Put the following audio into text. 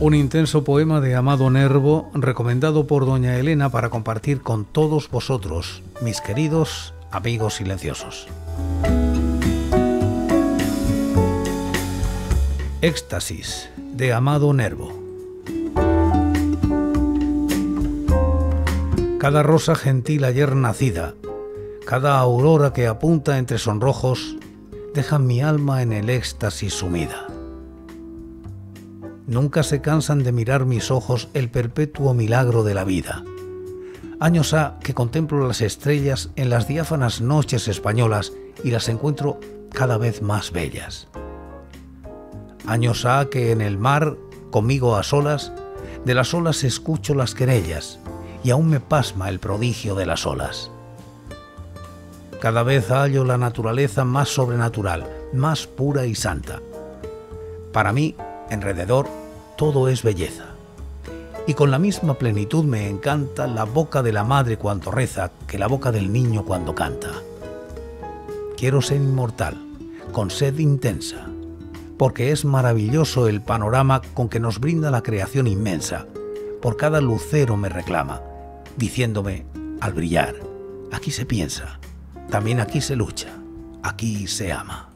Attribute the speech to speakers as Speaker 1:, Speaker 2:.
Speaker 1: Un intenso poema de Amado Nervo recomendado por doña Elena para compartir con todos vosotros, mis queridos amigos silenciosos. Éxtasis de Amado Nervo. Cada rosa gentil ayer nacida, cada aurora que apunta entre sonrojos, deja mi alma en el éxtasis sumida. Nunca se cansan de mirar mis ojos el perpetuo milagro de la vida. Años ha que contemplo las estrellas en las diáfanas noches españolas y las encuentro cada vez más bellas. Años ha que en el mar, conmigo a solas, de las olas escucho las querellas y aún me pasma el prodigio de las olas. Cada vez hallo la naturaleza más sobrenatural, más pura y santa. Para mí, Enrededor todo es belleza. Y con la misma plenitud me encanta la boca de la madre cuando reza que la boca del niño cuando canta. Quiero ser inmortal, con sed intensa, porque es maravilloso el panorama con que nos brinda la creación inmensa. Por cada lucero me reclama, diciéndome, al brillar, aquí se piensa, también aquí se lucha, aquí se ama.